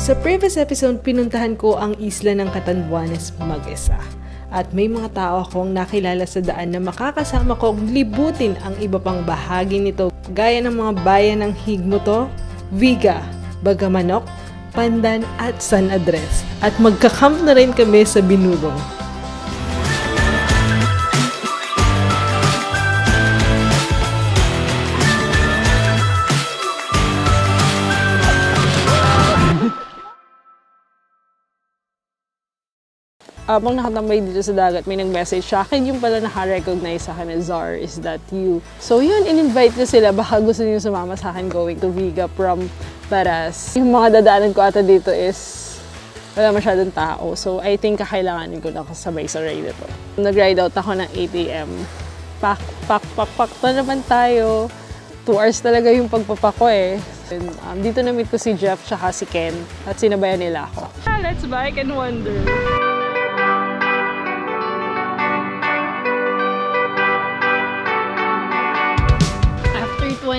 Sa previous episode, pinuntahan ko ang isla ng Catanduanes mag-isa. At may mga tao akong nakilala sa daan na makakasama ko libutin ang iba pang bahagi nito gaya ng mga bayan ng Higmoto, Viga, Bagamanok, Pandan at San Andres. At magkakamp na rin kami sa Binurong. Habang nakatambay dito sa dagat, may nag-message sa akin yung pala naka-recognize sa akin na Czar, is that you? So yun, in-invite ko sila, baka gusto niyo sumama sa akin going to Viga from Paras. Yung mga dadaanan ko ata dito is wala masyadong tao. So I think kakailanganin ko na kasabay sa ride ito. Nag-ride out ako ng 8 a.m. Pak, pak, pak, pak na naman tayo. 2 hours talaga yung pagpapak ko eh. And, um, dito na-meet ko si Jeff tsaka si Ken at sinabayan nila ako. Let's bike and wonder.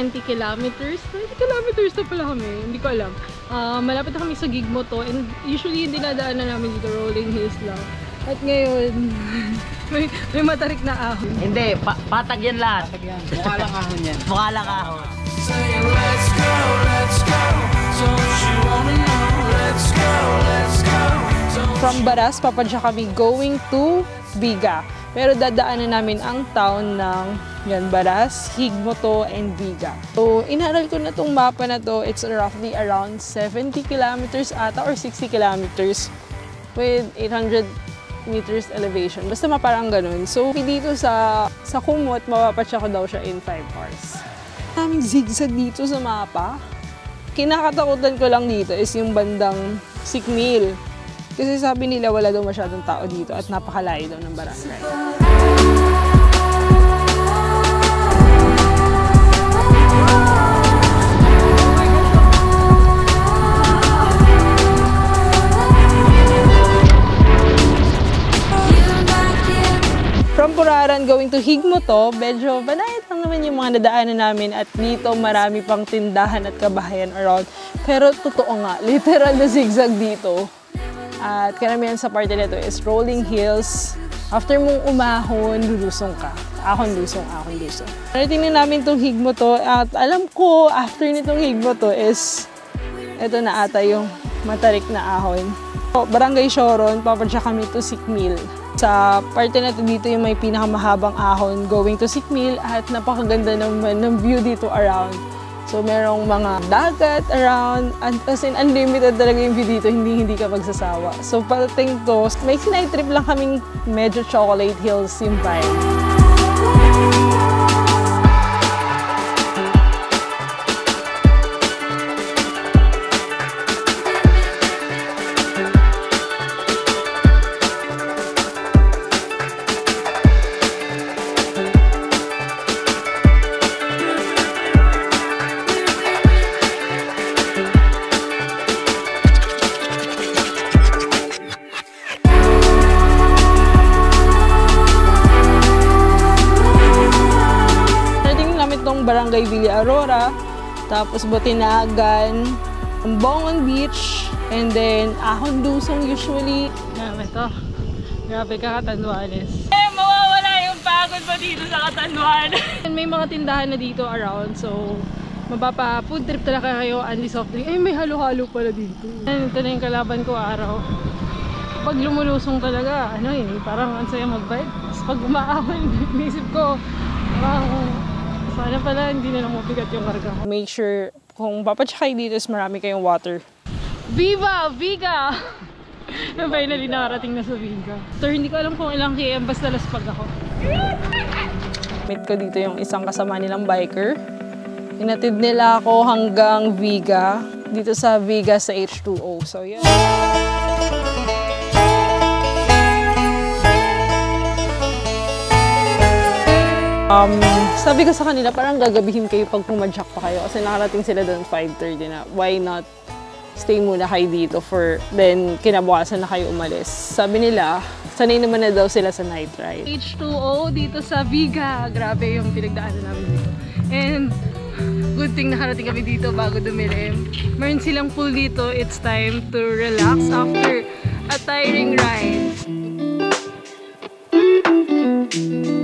After 20 kilometers, 20 kilometers na pala kami, hindi ko alam. Ah, malapit na kami sa gig mo to and usually yung dinadaanan namin dito rolling hills lang. At ngayon, may, may matarik na ahon. Hindi, pa patag yan lahat. Patag yan. Mukha lang ahon yan. Mukha lang ahon. Saying let's go, let's go. Don't you wanna know? Let's go, let's go. From Baras, papadya kami going to Viga. Pero dadaanan namin ang town ng yan, Baras, Higmoto, and Viga. So, inaral ko na tong mapa na to. It's roughly around 70 kilometers ata or 60 kilometers with 800 meters elevation. Basta maparang ganun. So, dito sa, sa Kumot, mapapatya ko daw siya in 5 hours. Daming zigzag dito sa mapa. Kinakatakutan ko lang dito is yung bandang Sikmil. Kasi sabi nila wala daw masyadong tao dito at napakalayo daw ng barangay. From Puraran going to Higmoto, medyo banayad lang naman yung mga nadaanan namin at dito marami pang tindahan at kabahayan around. Pero totoo nga, literal na zigzag dito. At karamihan sa parte nito is rolling hills. After mong umahon, lulusong ka. Ahon lusong, ahon lusong. Narating na namin itong Higmoto at alam ko after nitong Higmoto is ito na ata yung matarik na ahon. So, Barangay Shoron, papadya kami to Sikmil. Sa parte na to dito yung may pinakamahabang ahon going to Sikmil at napakaganda naman ng view dito around. So merong mga dagat around, and as in unlimited talaga yung view dito, hindi hindi ka magsasawa. So parating to, may sinay trip lang kaming medyo chocolate hills yung vibe. Tapos Botinagan, Bongon Beach, and then Ahon Dusong usually. Grabe to. Grabe ka, Katanduanes. Eh, mawawala yung pagod mo dito sa Katanduanes. may mga tindahan na dito around, so mapapa food trip talaga kayo, only soft drink. Eh, may halo-halo pala dito. Ayan, ito na yung kalaban ko araw. Pag lumulusong talaga, ano eh, parang ang saya mag-vibe. Tapos pag umaahon, naisip ko, parang sana pala hindi na lang mabigat yung karga ko. Make sure kung papatsakay dito is marami kayong water. Viva! Viga! na finally nakarating na sa Viga. So hindi ko alam kung ilang km basta laspag ako. Meet ko dito yung isang kasama nilang biker. Inatid nila ako hanggang Viga. Dito sa Viga sa H2O. So yeah. Um, sabi ko sa kanila, parang gagabihin kayo pag pumadyak pa kayo kasi nakarating sila doon 5.30 na. Why not stay muna kayo dito for then kinabukasan na kayo umalis. Sabi nila, sanay naman na daw sila sa night ride. H2O dito sa Viga. Grabe yung pinagdaanan namin dito. And good thing nakarating kami dito bago dumilim. Meron silang pool dito. It's time to relax after a tiring ride. Biker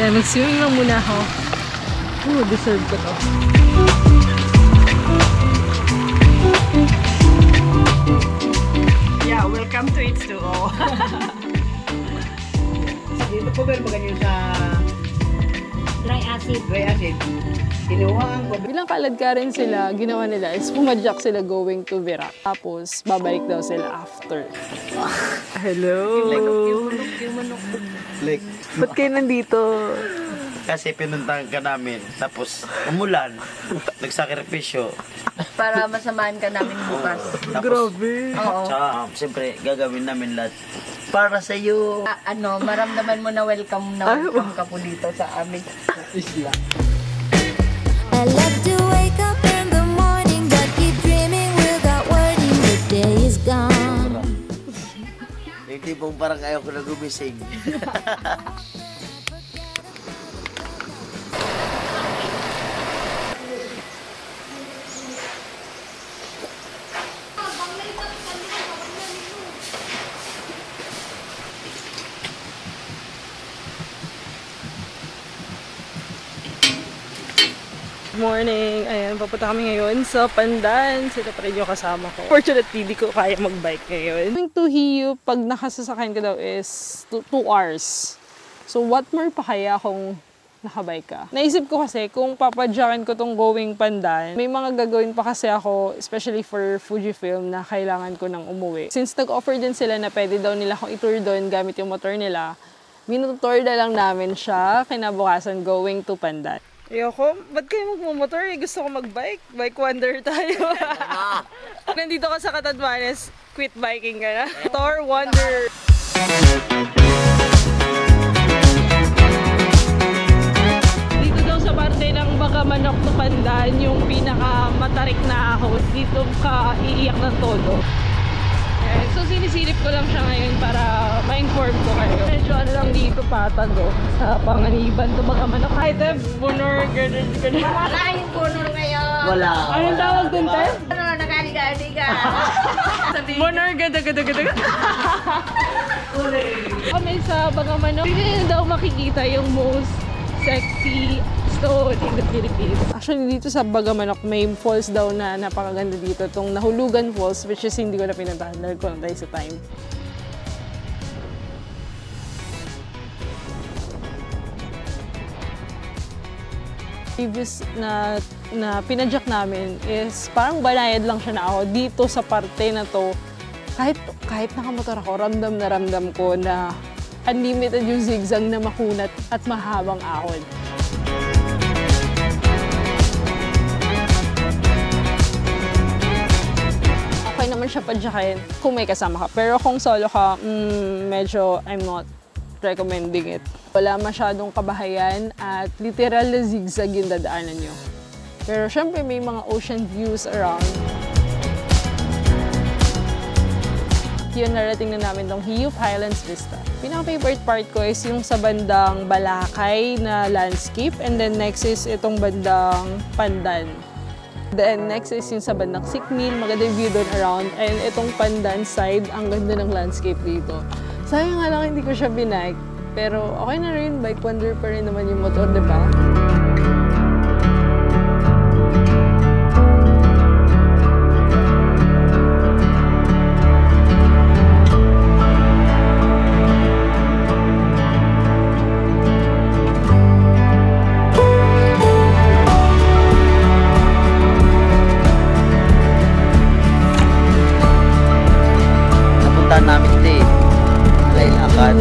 Then mag-swimming lang muna ako. Ooh, deserve ko to. Yeah, welcome to H2O. Dito po pero ganyan sa Dry acid. dry acid. Kinuhaan ko. Bilang kalad ka rin sila, ginawa nila is pumadyak sila going to Virac. Tapos, babalik daw sila after. Hello! Like, Ba't kayo nandito? kasi pinuntahan ka namin, tapos umulan, nagsakripisyo. Para masamahan ka namin bukas. Tapos, Grabe! Oo. Tsaka, um, siyempre, gagawin namin lahat. Para sa iyo. Ah, ano, maramdaman mo na welcome na welcome ka po dito sa aming isla. I love to wake up Tipong parang ayaw ko na gumising. Morning! Papunta kami ngayon sa Pandan. Sila pa rin yung kasama ko. Fortunately, di ko kaya mag-bike ngayon. Going to Hiyu, pag nakasasakyan ka daw is 2 hours. So, what more pa kaya kung nakabike ka? Naisip ko kasi, kung papadyakan ko tong going Pandan, may mga gagawin pa kasi ako, especially for Fujifilm, na kailangan ko nang umuwi. Since nag-offer din sila na pwede daw nila akong itour doon gamit yung motor nila, minutor na lang namin siya kinabukasan going to Pandan. Ayoko, ba't kayo magmumotor? Eh, gusto ko mag-bike. Bike wonder tayo. Nandito ka sa Katadwanes, quit biking ka na. Thor Wonder. Dito daw sa parte ng Bagamanok to Pandan, yung pinaka matarik na ahos, dito ka iiyak ng todo. So sinisilip ko lang siya ngayon para ma-inform ko kayo. Medyo ano lang dito patago sa panganiban to Bagamanok. Kahit eh, bunor, ganun, ganun. Wala yung puno ngayon. Wala. Anong tawag dun, te? Ano, nakaliga-liga. Monor, gada, gada, gada. Kami sa Bagamanok, hindi na daw makikita yung most sexy in the Philippines. Actually, dito sa Bagamanok, may falls daw na napakaganda dito. Itong Nahulugan Falls, which is hindi ko na pinuntahan dahil kulang tayo sa time. previous na na pinadyak namin is parang banayad lang siya na ako dito sa parte na to. Kahit, kahit nakamotor ako, ramdam na ramdam ko na unlimited yung zigzag na makunat at mahabang ahon. Siya padyakin kung may kasama ka. Pero kung solo ka, mm, medyo I'm not recommending it. Wala masyadong kabahayan at literal na zigzag yung dadaanan nyo. Pero syempre may mga ocean views around. Yun, narating na namin tong Hiyup Highlands Vista. Pinaka-favorite part ko is yung sa bandang Balakay na landscape and then next is itong bandang Pandan. Then next is yung sa bandang Sikmil, maganda yung view doon around. And itong Pandan side, ang ganda ng landscape dito. Sayang nga lang hindi ko siya binike. Pero okay na rin, bike wonder pa rin naman yung motor, di ba? Hindi. Alay lakad.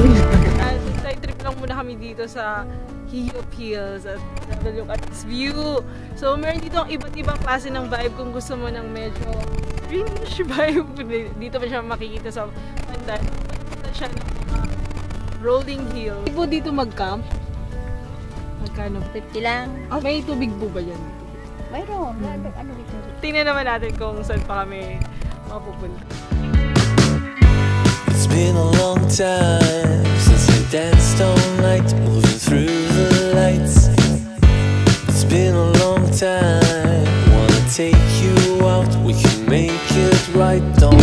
At side trip lang muna kami dito sa Hiyop Hills at level yung at this view. So, meron dito ang iba't ibang klase ng vibe kung gusto mo ng medyo greenish vibe. Dito pa siya makikita sa pandan. Pandan siya ng mga rolling hill. Hindi po dito mag-camp. Magkano? 50 lang. Ah, may tubig po ba yan? Mayroon. Ano dito? Tingnan naman natin kung saan pa kami mapupunta. It's been a long time since we danced all night, moving through the lights. It's been a long time. Wanna take you out, we can make it right. Don't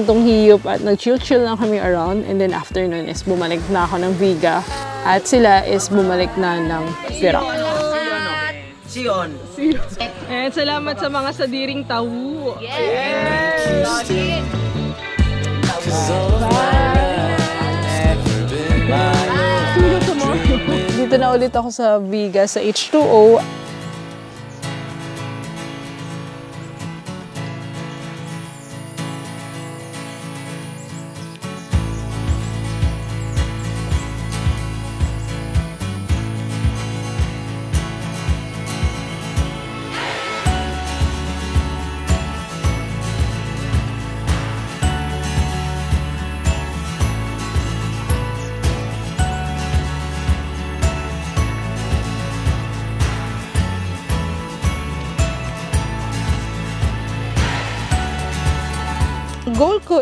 Explore lang namin tong hiyop at nag-chill-chill lang kami around and then after nun is bumalik na ako ng Viga at sila is bumalik na ng Virac. Sion. And salamat sa mga sadiring my life you've been my Dito na ulit ako sa Viga sa H2O.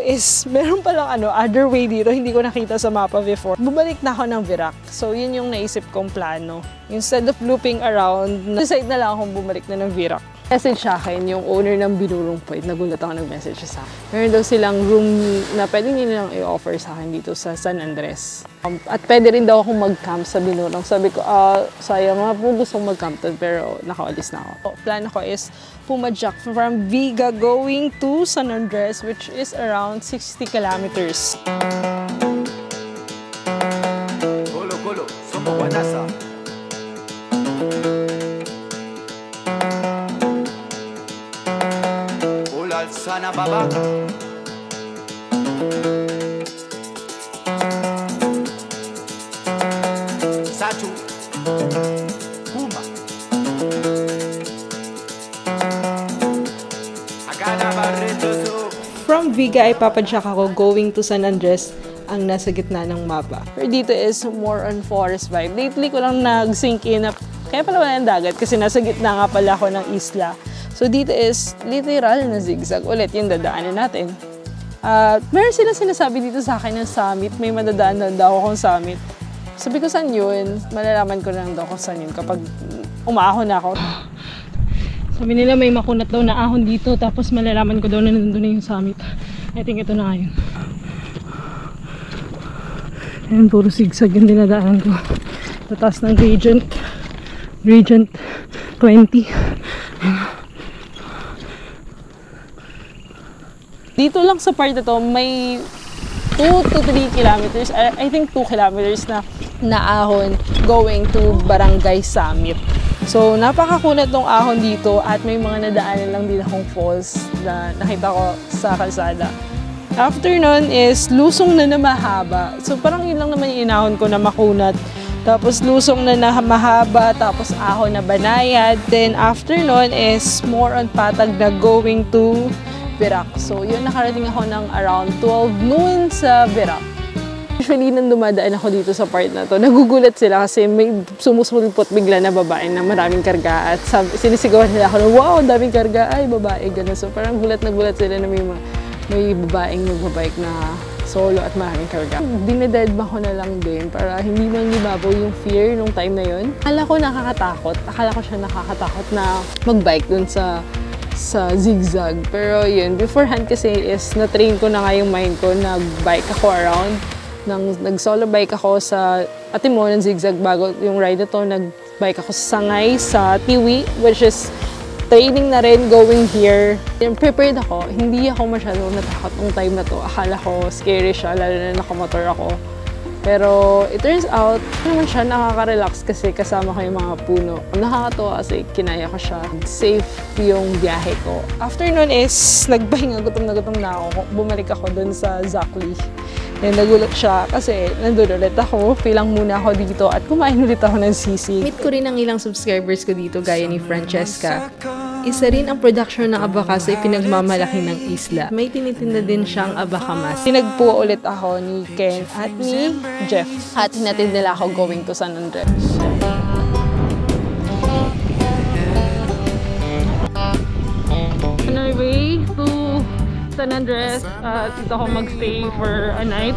Is, meron palang ano, other way dito, hindi ko nakita sa mapa before. Bumalik na ako ng Virac. So, yun yung naisip kong plano. Instead of looping around, decide na lang akong bumalik na ng Virac. Message sa akin, yung owner ng Binurong Point, nagulat ako nag-message sa akin. Meron daw silang room na pwede nilang i-offer sa akin dito sa San Andres. Um, at pwede rin daw akong mag-camp sa Binurong. Sabi ko, ah, sayang nga po gusto mag-camp doon, pero nakaalis na ako. Plan ko is pumadyak from Viga going to San Andres, which is around 60 kilometers. Baba. Barreto so. From Viga ay papadyak ako going to San Andres ang nasa gitna ng mapa. Pero dito is more on forest vibe. Lately ko lang nag-sink in na kaya pala wala ng dagat kasi nasa gitna nga pala ako ng isla. So dito is literal na zigzag. Ulit yung dadaanan natin. At meron sila sinasabi dito sa akin ng summit. May madadaanan daw akong summit. Sabi ko, saan yun? Malalaman ko lang daw kung saan yun kapag umahon na ako. Sabi nila may makunat daw na ahon dito tapos malalaman ko daw na nandun na yung summit. I think ito na nga yun. Ayan, puro sigsag yung dinadaan ko. Tatas ng gradient. Gradient 20. Dito lang sa part na to, may 2 to 3 kilometers, I I think 2 kilometers na naahon going to Barangay Summit. So, napakakunat ng ahon dito at may mga nadaanan lang din akong falls na nakita ko sa kalsada. After nun is lusong na na mahaba. So, parang yun lang naman yung inahon ko na makunat. Tapos lusong na na mahaba, tapos ahon na banayad. Then after nun is more on patag na going to Virac. So, yun, nakarating ako ng around 12 noon sa Virac. Usually, nang dumadaan ako dito sa part na to, nagugulat sila kasi may sumusulpot bigla na babae na maraming karga at sabi, sinisigawan nila ako wow, daming karga, ay, babae, gano'n. So, parang gulat na gulat sila na may, may babaeng nagbabike na solo at maraming karga. Dinededma ko na lang din para hindi man libabaw yung fear nung time na yun. Akala ko nakakatakot. Akala ko siya nakakatakot na magbike dun sa sa zigzag. Pero yun, beforehand kasi is na-train ko na nga yung mind ko, nag-bike ako around. Nang, nag-solo bike ako sa Atimon ng zigzag bago yung ride na to, nag-bike ako sa Sangay, sa Tiwi, which is training na rin going here. Yung prepared ako, hindi ako masyado natakot nung time na to. Akala ko scary siya, lalo na nakamotor ako. Pero it turns out, naman siya nakaka-relax kasi kasama ko yung mga puno. Nakakatuwa kasi kinaya ko siya. Safe yung biyahe ko. After nun is, nagpahinga, gutom na gutom na ako. Bumalik ako dun sa Zachly. And nagulat siya kasi nandun ulit ako. Pilang muna ako dito at kumain ulit ako ng sisig. Meet ko rin ang ilang subscribers ko dito gaya ni Francesca. Isa rin ang production ng abacas ay pinagmamalaki ng isla. May tinitinda din siyang abacamas. Tinagpo ulit ako ni Ken at ni Jeff. At hinatid nila ako going to San Andres. San Andres, at dito ako magstay for a night.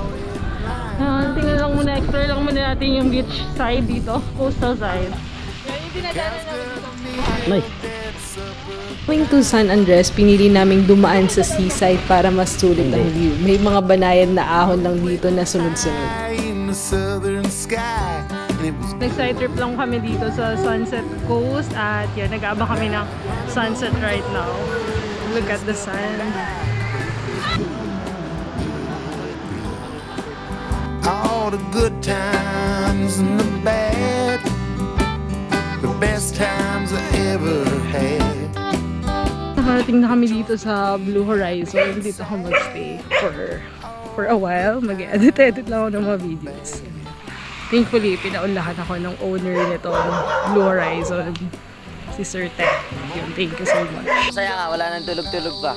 Uh, tingnan lang muna, explore lang muna natin yung beach side dito, coastal side. Going to San Andres, pinili naming dumaan sa seaside para mas sulit ang view. May mga banayad na ahon lang dito na sunod-sunod. Nag-side trip lang kami dito sa Sunset Coast at yun, nag-aabang kami ng sunset right now. Look at the sun. All the good times and the bad, the best times I ever had. Nakarating na kami dito sa Blue Horizon. Dito ako magstay for for a while. Mag-edit-edit lang ako ng mga videos. Thankfully, pinaunlakan ako ng owner nito, ng Blue Horizon. Si Sir Ted. Yun, thank you so much. Masaya nga, wala nang tulog-tulog pa.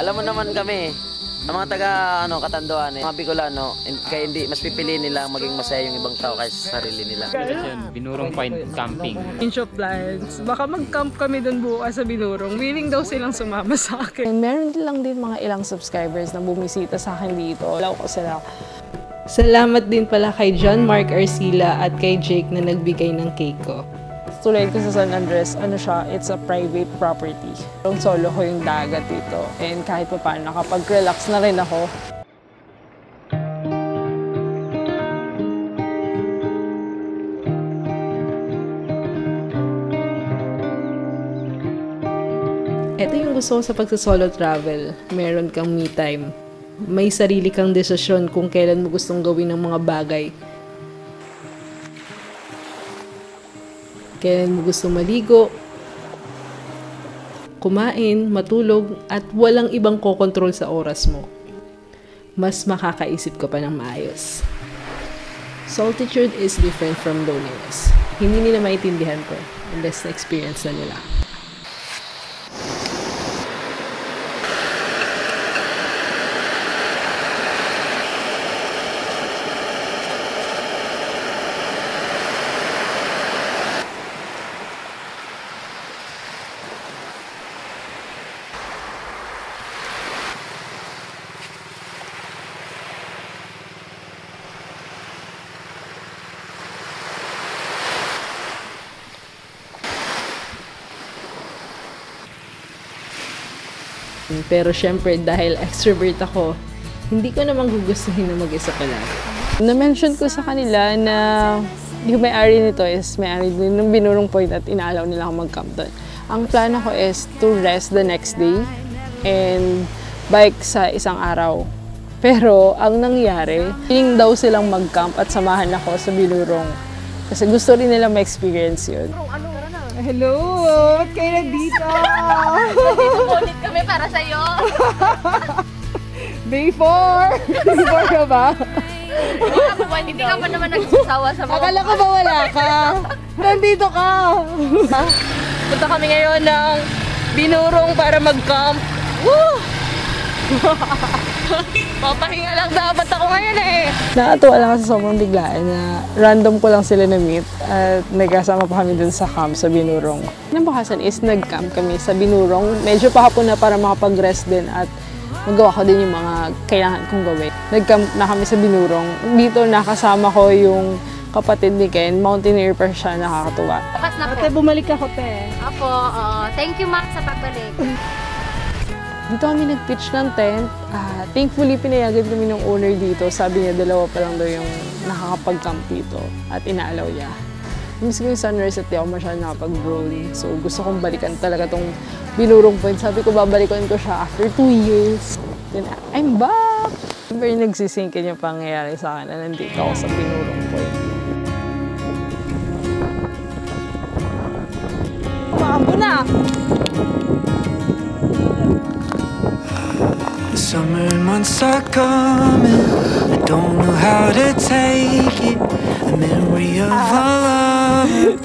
Alam mo naman kami, ang mga taga ano, Katanduan, eh, mga Bicolano, kaya hindi, mas pipiliin nila maging masaya yung ibang tao kaysa sa sarili nila. Yun, binurong point camping. Change of plans. Baka mag-camp kami doon bukas sa Binurong. Willing daw silang sumama sa akin. And meron lang din mga ilang subscribers na bumisita sa akin dito. Alaw ko sila. Salamat din pala kay John Mark Arcila at kay Jake na nagbigay ng cake ko. Tulad ko sa San Andres, ano siya, it's a private property. Yung solo ko yung dagat dito. And kahit pa paano, nakapag-relax na rin ako. Ito yung gusto ko sa pagsa-solo travel. Meron kang me time. May sarili kang desisyon kung kailan mo gustong gawin ng mga bagay. Kailan mo gusto maligo, kumain, matulog, at walang ibang kokontrol sa oras mo. Mas makakaisip ka pa ng maayos. Solitude is different from loneliness. Hindi nila maintindihan to unless na-experience na nila. Pero syempre, dahil extrovert ako, hindi ko naman gugustuhin na mag-isa palagi. Na-mention ko sa kanila na yung may-ari nito is may-ari din ng binurong point at inaalaw nila ako mag-camp doon. Ang plano ko is to rest the next day and bike sa isang araw. Pero ang nangyari, feeling daw silang mag-camp at samahan ako sa binurong. Kasi gusto rin nila ma-experience yun. Hello! Ba't kayo nandito? Ulit kami para sa'yo. Before! Before ka ba? Hindi ka pa naman nagsasawa sa mga... Akala ko ba wala ka? Nandito ka! Punta kami ngayon ng binurong para mag-camp. Woo! Papahinga lang dapat ako ngayon eh. Nakatuwa lang kasi sobrang biglaan na random ko lang sila na-meet at nagkasama pa kami dun sa camp sa Binurong. Nabukasan is nag-camp kami sa Binurong. Medyo pahapon na para makapag-rest din at magawa ko din yung mga kailangan kong gawin. Nag-camp na kami sa Binurong. Dito nakasama ko yung kapatid ni Ken. Mountaineer pa siya, nakakatuwa. Bukas na po. Ate, bumalik ako, te. Opo, oo. Thank you, ma'am, sa pagbalik. Dito kami nag-pitch ng tent. Ah, thankfully, pinayagan kami ng owner dito. Sabi niya, dalawa pa lang daw yung nakakapag-camp dito. At inaalaw niya. Miss ko yung sunrise at di ako masyadong nakapag-drone. So, gusto kong balikan talaga tong binurong point. Sabi ko, babalikan ko siya after two years. Then, I'm back! Very nagsisinkin yung pangyayari sa akin na nandito ako sa binurong point. Maabo na! Summer months are coming. I don't know how to take it. The memory of our love.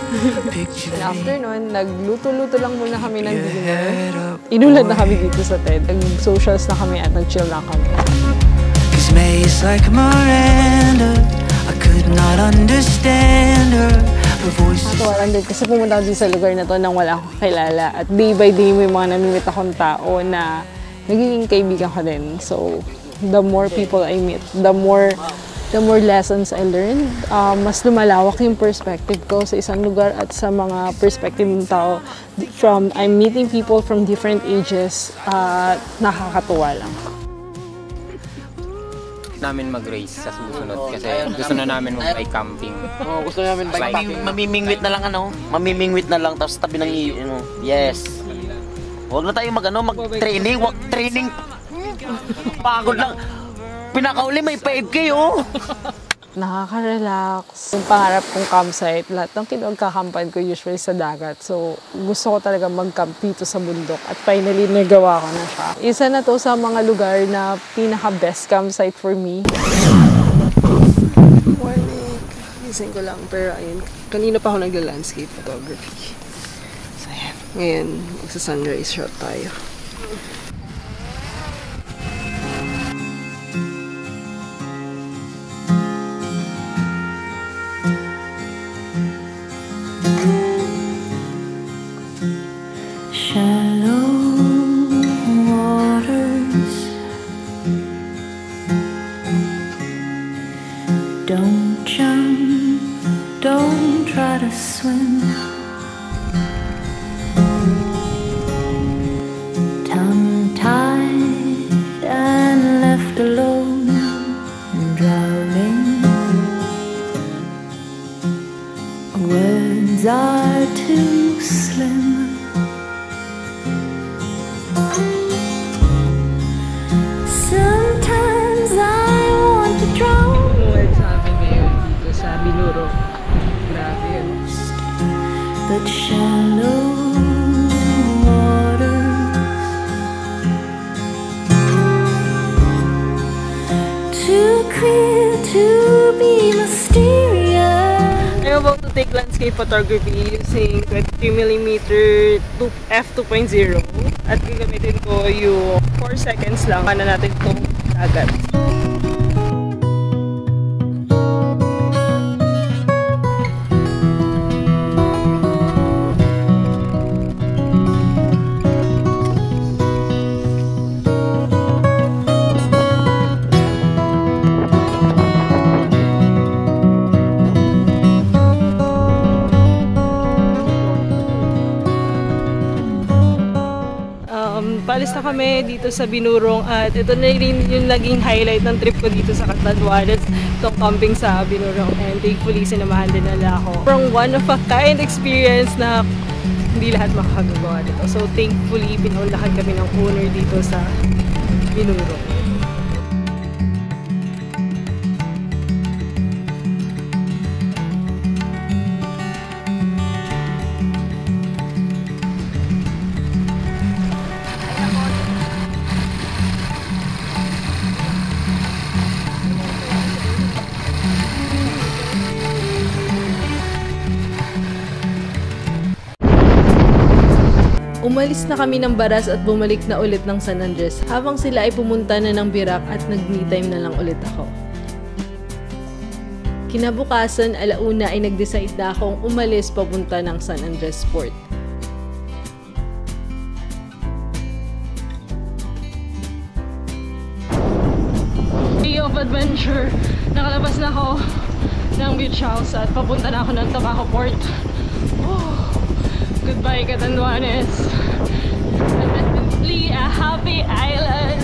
Picture after nun, nagluto-luto lang muna kami ng dinner. Inulad na kami dito sa tent. Nag-socials na kami at nag-chill na kami. Cause May's like Miranda. I could not understand her. Is Nakatawa lang din kasi pumunta ako din sa lugar na to nang wala akong kilala. At day by day may mga namimit akong tao na nagiging kaibigan ko din. So, the more people I meet, the more the more lessons I learned, uh, mas lumalawak yung perspective ko sa isang lugar at sa mga perspective ng tao. From, I'm meeting people from different ages, uh, nakakatuwa lang. namin mag-race sa susunod kasi gusto na namin mag-bike camping. Oh, gusto namin bike packing. Mamimingwit na lang ano, mamimingwit na lang tapos tabi ng i- ano. Yes. Huwag na tayo mag ano, mag-training, wag training. Pagod lang. Pinakauli may 5k oh. Nakaka-relax. Yung pangarap kong campsite, lahat ng kinagkakampan ko usually sa dagat. So, gusto ko talaga mag-camp dito sa bundok. At finally, nagawa ko na siya. Isa na to sa mga lugar na pinaka-best campsite for me. Morning. Gising ko lang. Pero ayun, kanina pa ako nagla-landscape photography. Ngayon, magsa-sunrise shot tayo. Photography using 23mm to f2.0 at gagamitin ko yung 4 seconds lang para natin itong dagat. Kami dito sa Binurong at ito na rin yung naging highlight ng trip ko dito sa Catanduanes, itong camping sa Binurong and thankfully sinamahan din nila ako. From one of a kind experience na hindi lahat makakagawa nito. So thankfully pinaunlakan kami ng owner dito sa Binurong. Umalis na kami ng Baras at bumalik na ulit ng San Andres habang sila ay pumunta na ng Birak at nag-me time na lang ulit ako. Kinabukasan, alauna ay nag-decide na akong umalis papunta ng San Andres Port. Day of adventure. Nakalabas na ako ng beach house at papunta na ako ng Tabaco Port. Oh, goodbye, Catanduanes. Definitely a happy island.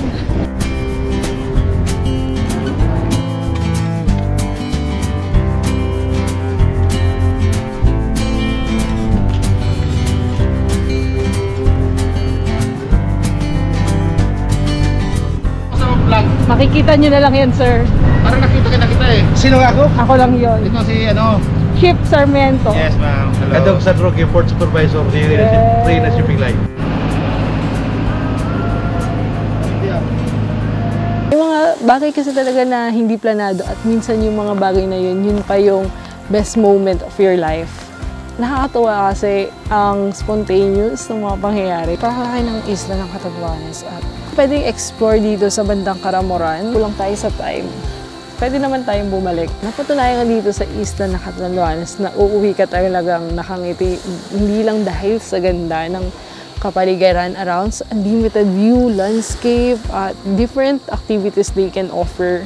Makikita nyo na lang yan, sir. Parang nakita kita kita eh. Sino ako? Ako lang yon. Ito si ano? Chip Sarmiento. Yes, ma'am. Hello. Adong San Roque Port Supervisor the Yes. Reyna Shipping Line. Bagay kasi talaga na hindi planado at minsan yung mga bagay na yun, yun pa yung best moment of your life. Nakakatuwa kasi ang spontaneous ng mga pangyayari. Pakalaki ng isla ng Catanduanes at pwedeng explore dito sa bandang Karamoran. Kulang tayo sa time. Pwede naman tayong bumalik. Napatunayan nga dito sa isla ng Catanduanes na uuwi ka talagang nakangiti. Hindi lang dahil sa ganda ng kapaligiran around unlimited view, landscape, at different activities they can offer.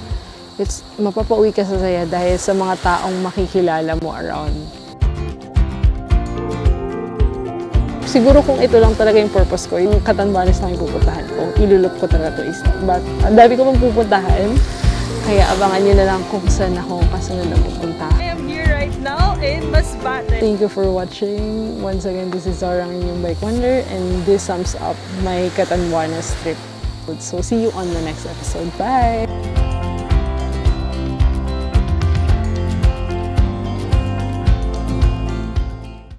It's, mapapauwi ka sa saya dahil sa mga taong makikilala mo around. Siguro kung ito lang talaga yung purpose ko, yung Catanduanes na yung pupuntahan ko, ilulot ko talaga to isla. But ang dami ko pang pupuntahan, kaya abangan nyo na lang kung saan ako kasunod na pupunta. Now in Masbate. Thank you for watching. Once again, this is Zara ang inyong Bike Wonder and this sums up my Catanduanes trip. So see you on the next episode. Bye!